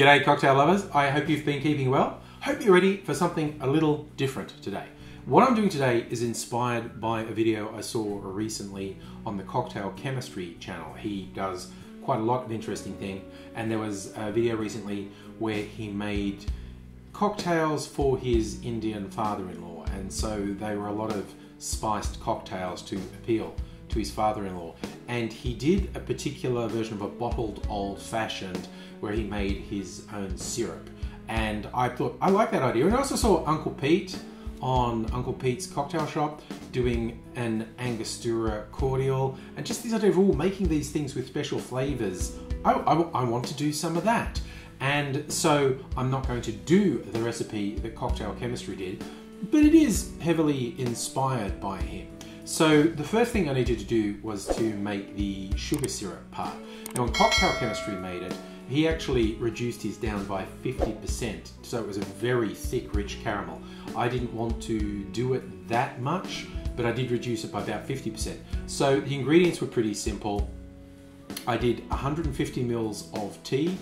G'day cocktail lovers, I hope you've been keeping well. Hope you're ready for something a little different today. What I'm doing today is inspired by a video I saw recently on the Cocktail Chemistry channel. He does quite a lot of interesting thing and there was a video recently where he made cocktails for his Indian father-in-law and so they were a lot of spiced cocktails to appeal to his father-in-law. And he did a particular version of a bottled old-fashioned where he made his own syrup. And I thought I like that idea. And I also saw Uncle Pete on Uncle Pete's cocktail shop doing an Angostura cordial. And just this idea of all making these things with special flavors. I, I, I want to do some of that. And so I'm not going to do the recipe that Cocktail Chemistry did but it is heavily inspired by him so the first thing I needed to do was to make the sugar syrup part. Now when Cocktail Chemistry made it, he actually reduced his down by 50%, so it was a very thick, rich caramel. I didn't want to do it that much, but I did reduce it by about 50%. So the ingredients were pretty simple. I did 150 mils of tea,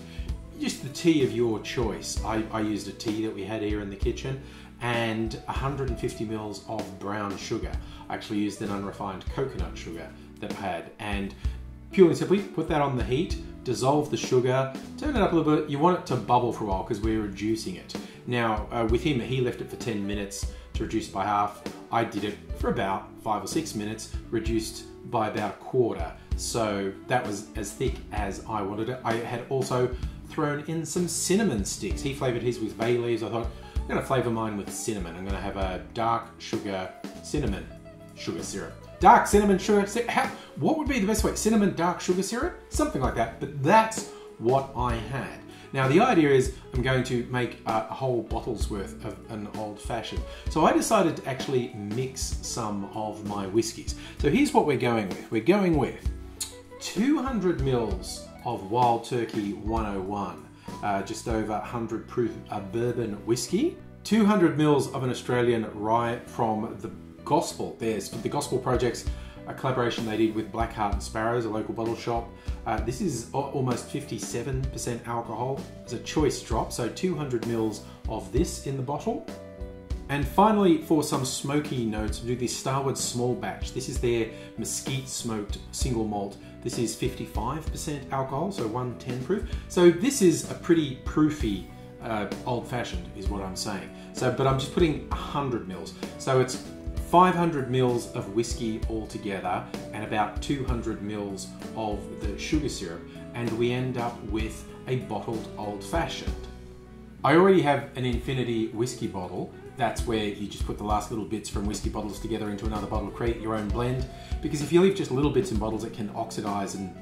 just the tea of your choice. I, I used a tea that we had here in the kitchen and 150 mils of brown sugar. I actually used an unrefined coconut sugar that I had and purely simply put that on the heat, dissolve the sugar, turn it up a little bit. You want it to bubble for a while because we're reducing it. Now uh, with him, he left it for 10 minutes to reduce by half. I did it for about five or six minutes, reduced by about a quarter. So that was as thick as I wanted it. I had also thrown in some cinnamon sticks. He flavored his with bay leaves. I thought, I'm gonna flavor mine with cinnamon. I'm gonna have a dark sugar cinnamon sugar syrup. Dark cinnamon sugar syrup. What would be the best way? Cinnamon dark sugar syrup? Something like that. But that's what I had. Now the idea is I'm going to make a whole bottle's worth of an old fashioned. So I decided to actually mix some of my whiskies. So here's what we're going with. We're going with 200 mils of Wild Turkey 101, uh, just over 100 proof uh, bourbon whiskey, 200 mils of an Australian rye from the Gospel. There's the Gospel Project's a collaboration they did with Black Heart and Sparrows, a local bottle shop. Uh, this is almost 57% alcohol. It's a choice drop, so 200 mils of this in the bottle. And finally, for some smoky notes, we do this Starward Small Batch. This is their mesquite smoked single malt. This is 55% alcohol, so 110 proof. So this is a pretty proofy uh, old fashioned is what I'm saying. So, but I'm just putting 100 mils. So it's 500 mils of whiskey altogether and about 200 mils of the sugar syrup. And we end up with a bottled old fashioned. I already have an infinity whiskey bottle that's where you just put the last little bits from whiskey bottles together into another bottle, create your own blend. Because if you leave just little bits in bottles, it can oxidize and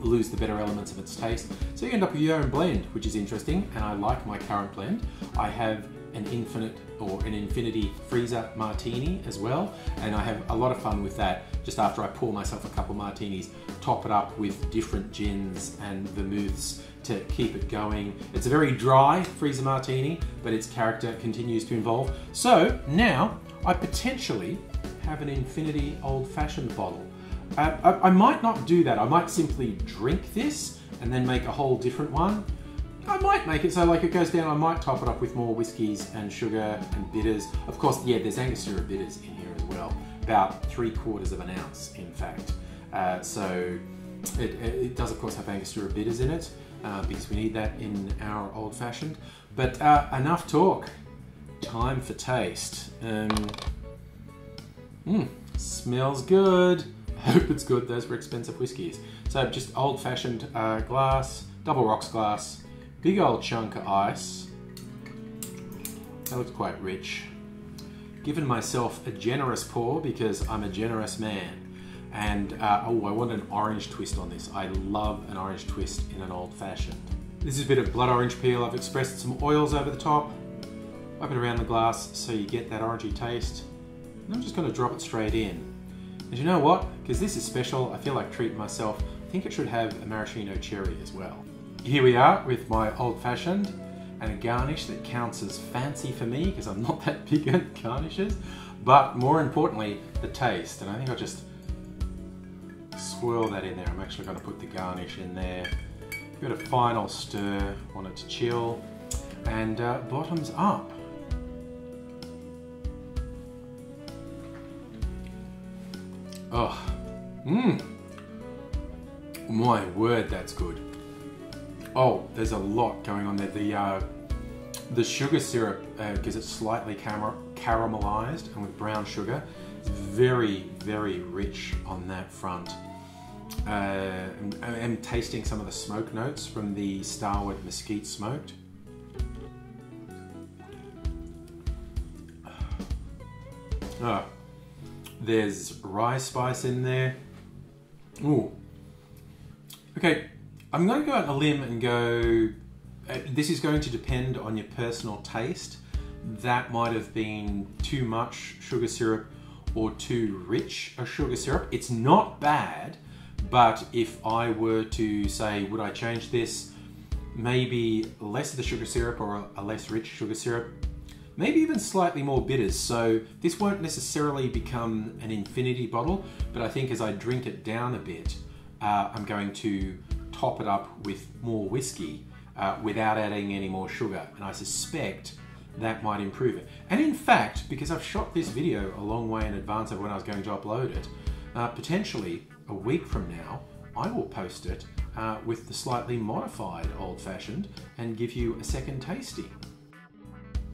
lose the better elements of its taste. So you end up with your own blend, which is interesting, and I like my current blend. I have an infinite or an infinity freezer martini as well, and I have a lot of fun with that just after I pour myself a couple martinis, top it up with different gins and vermouths to keep it going. It's a very dry freezer martini, but its character continues to evolve. So now I potentially have an infinity old fashioned bottle. Uh, I, I might not do that. I might simply drink this and then make a whole different one. I might make it so like it goes down, I might top it up with more whiskies and sugar and bitters. Of course, yeah, there's Angostura bitters in here as well. About three quarters of an ounce, in fact. Uh, so it, it, does of course have Angostura bitters in it uh, because we need that in our old fashioned. But uh, enough talk. Time for taste. Um, mm, smells good. I hope it's good. Those were expensive whiskies. So just old fashioned uh, glass, double rocks glass, big old chunk of ice. That looks quite rich. Given myself a generous pour because I'm a generous man. And uh, oh, I want an orange twist on this. I love an orange twist in an old fashioned. This is a bit of blood orange peel. I've expressed some oils over the top. Open around the glass so you get that orangey taste. And I'm just gonna drop it straight in. And you know what? Because this is special, I feel like treating myself. I think it should have a maraschino cherry as well. Here we are with my old fashioned and a garnish that counts as fancy for me because I'm not that big at garnishes. But more importantly, the taste. And I think I'll just swirl that in there. I'm actually going to put the garnish in there. Give it a final stir, want it to chill, and uh, bottoms up. Oh, mmm. My word, that's good. Oh, there's a lot going on there. The uh, the sugar syrup, because uh, it's slightly car caramelized and with brown sugar, it's very, very rich on that front. Uh, I'm, tasting some of the smoke notes from the Starward Mesquite Smoked. Oh, there's rye spice in there. Ooh. Okay, I'm going to go out on a limb and go. Uh, this is going to depend on your personal taste. That might have been too much sugar syrup or too rich a sugar syrup. It's not bad, but if I were to say, would I change this? Maybe less of the sugar syrup or a less rich sugar syrup, maybe even slightly more bitters. So this won't necessarily become an infinity bottle, but I think as I drink it down a bit, uh, I'm going to top it up with more whiskey uh, without adding any more sugar. And I suspect that might improve it. And in fact, because I've shot this video a long way in advance of when I was going to upload it, uh, potentially a week from now, I will post it uh, with the slightly modified old fashioned and give you a second tasting.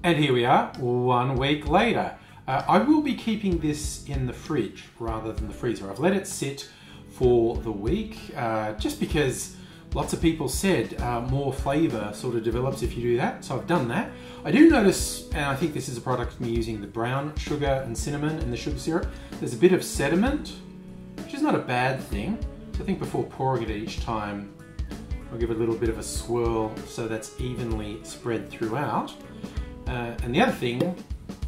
And here we are, one week later. Uh, I will be keeping this in the fridge rather than the freezer. I've let it sit for the week uh, just because lots of people said uh, more flavor sort of develops if you do that. So I've done that. I do notice, and I think this is a product of me using the brown sugar and cinnamon and the sugar syrup, there's a bit of sediment, which is not a bad thing. So I think before pouring it each time, I'll give it a little bit of a swirl so that's evenly spread throughout. Uh, and the other thing,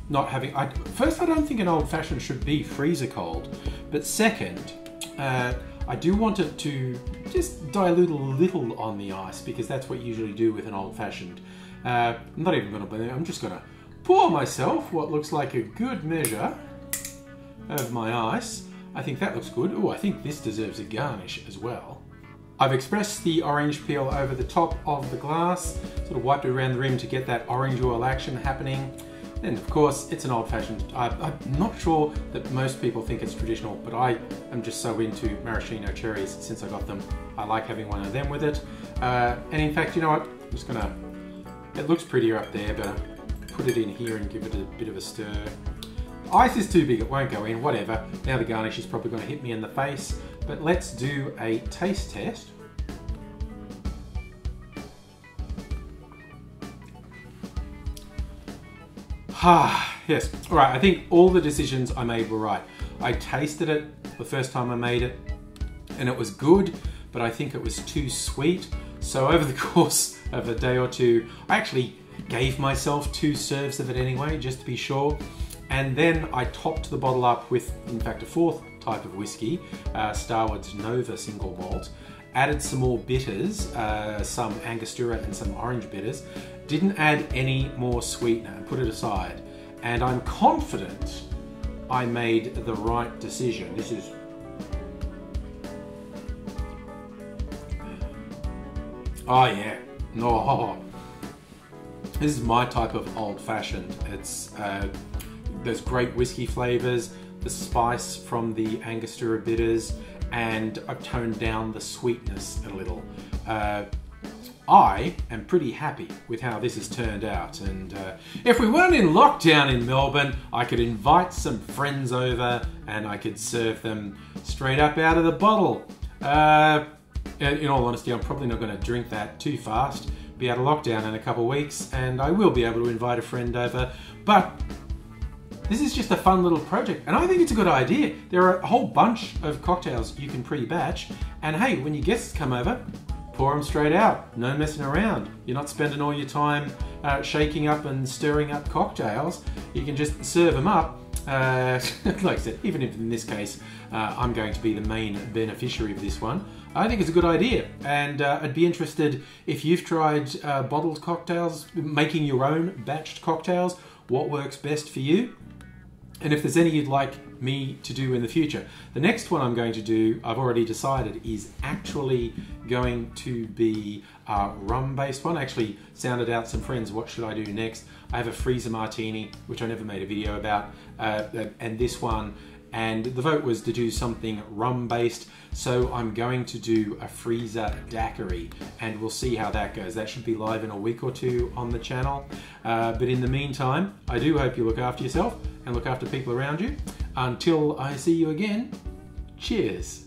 not having, I, first I don't think an old fashioned should be freezer cold, but second, uh, I do want it to just dilute a little on the ice because that's what you usually do with an old fashioned. Uh, I'm not even going to blend it, I'm just going to pour myself what looks like a good measure of my ice. I think that looks good. Oh, I think this deserves a garnish as well. I've expressed the orange peel over the top of the glass, sort of wiped it around the rim to get that orange oil action happening. And of course, it's an old-fashioned. I'm not sure that most people think it's traditional, but I am just so into maraschino cherries since I got them. I like having one of them with it. Uh, and in fact, you know what? I'm just gonna, it looks prettier up there, but put it in here and give it a bit of a stir. Ice is too big, it won't go in, whatever. Now the garnish is probably gonna hit me in the face, but let's do a taste test. Ah, yes. All right, I think all the decisions I made were right. I tasted it the first time I made it, and it was good, but I think it was too sweet. So over the course of a day or two, I actually gave myself two serves of it anyway, just to be sure. And then I topped the bottle up with, in fact, a fourth type of whiskey, uh, Starward's Nova single malt. Added some more bitters, uh, some Angostura and some orange bitters, didn't add any more sweetener, and put it aside. And I'm confident I made the right decision. This is Oh yeah, no. This is my type of old fashioned. It's uh, there's great whiskey flavors, the spice from the Angostura bitters, and I've toned down the sweetness a little. Uh, I am pretty happy with how this has turned out. And uh, if we weren't in lockdown in Melbourne, I could invite some friends over and I could serve them straight up out of the bottle. Uh, in all honesty, I'm probably not going to drink that too fast. Be out of lockdown in a couple of weeks, and I will be able to invite a friend over. But this is just a fun little project, and I think it's a good idea. There are a whole bunch of cocktails you can pre-batch, and hey, when your guests come over, pour them straight out. No messing around. You're not spending all your time uh, shaking up and stirring up cocktails. You can just serve them up. Uh, like I said, even if in this case uh, I'm going to be the main beneficiary of this one, I think it's a good idea. And uh, I'd be interested if you've tried uh, bottled cocktails, making your own batched cocktails, what works best for you. and if there's any you'd like me to do in the future. The next one I'm going to do, I've already decided, is actually going to be a rum based one. I actually sounded out some friends, what should I do next? I have a freezer martini, which I never made a video about, uh, and this one and the vote was to do something rum based so I'm going to do a freezer daiquiri and we'll see how that goes. That should be live in a week or two on the channel. Uh, but in the meantime I do hope you look after yourself and look after people around you. Until I see you again cheers